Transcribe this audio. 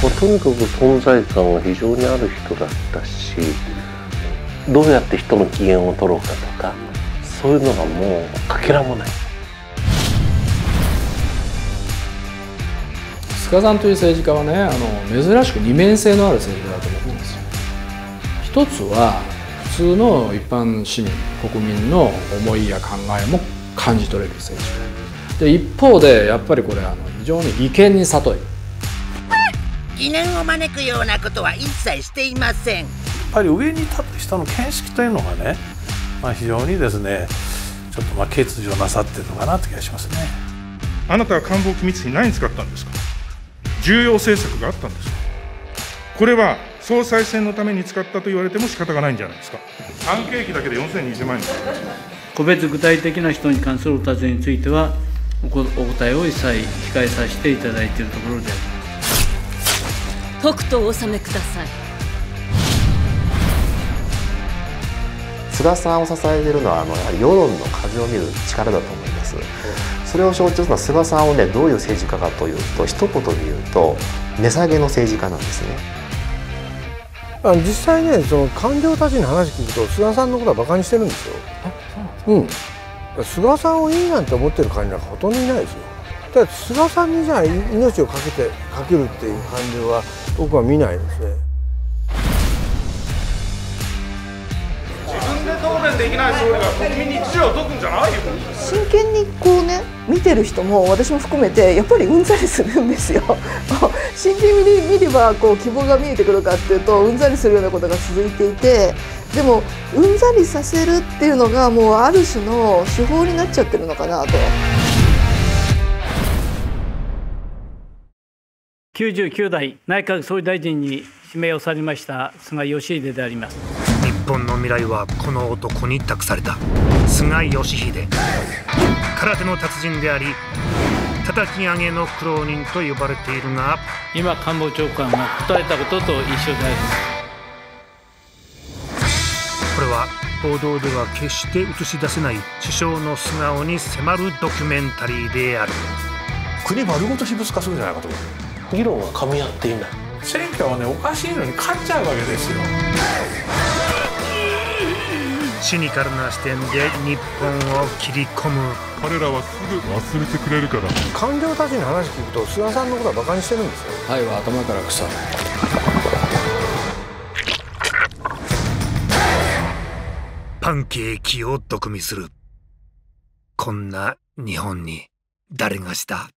とにかく存在感が非常にある人だったしどうやって人の機嫌を取ろうかとかそういうのがもうかけらもない。菅さんという政治家はねあの珍しく二面性のある政治家だと思うんですよ。一つは普通の一般市民国民の思いや考えも感じ取れる政治家。で一方でやっぱりこれあの非常に利権に里い疑念を招くようなことは一切していません。やっぱり上に立つ人の見識というのがね、まあ、非常にですねちょっとまあ欠如なさってるのかなって気がしますね。あなたは官房機密費何に使ったんですか？重要政策があったんですこれは総裁選のために使ったと言われても仕方がないんじゃないですか？パンケーキだけで4020万円。個別具体的な人に関するお尋ねについてはお答えを一切控えさせていただいているところでありますとくとお納めください。菅さんを支えているのはあのやはり世論の風を見る力だと思います。それを象徴するのは菅さんをねどういう政治家かというと一言で言うと値下げの政治家なんですね。実際ねその官僚たちに話聞くと菅さんのことはバカにしてるんですよ。うん菅さんをいいなんて思ってる感じなんかほとんどいないですよだ菅さんにじゃあ命をかけてかけるっていう感じは僕は見ないですね。自分で答弁できない総理が国民に知を解くんじゃないよ。真剣にこうね見てる人も私も含めてやっぱりうんざりするんですよ。真剣に見ればこう希望が見えてくるかっていうとうんざりするようなことが続いていてでもうんざりさせるっていうのがもうある種の手法になっちゃってるのかなと。99代内閣総理大臣に指名をされました菅義偉であります。日本の未来はこの男に託された。菅義偉。空手の達人であり叩き上げの苦労人と呼ばれているが。今官房長官が答えたことと一緒であります。これは報道では決して映し出せない首相の素顔に迫るドキュメンタリーである。国丸ごと私物化するんじゃないかと。思う議論が噛み合っていない。選挙はねおかしいのに勝っちゃうわけですよ。シニカルな視点で日本を切り込む。彼らはすぐ忘れてくれるから。官僚たちに話聞くと菅さんのことはバカにしてるんですよ。はいは頭から腐るパンケーキを毒味する。こんな日本に誰がした？